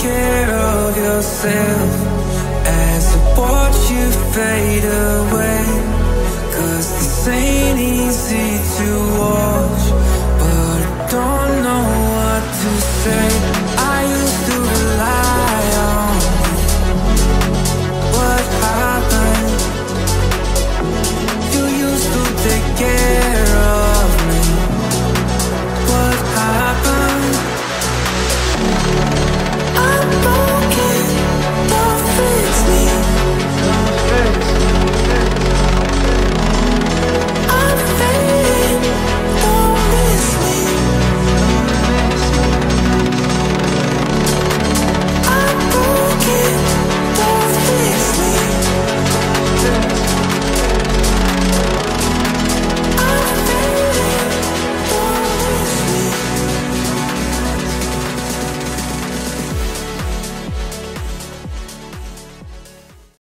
care of yourself as I watch you fade away. Cause this ain't easy to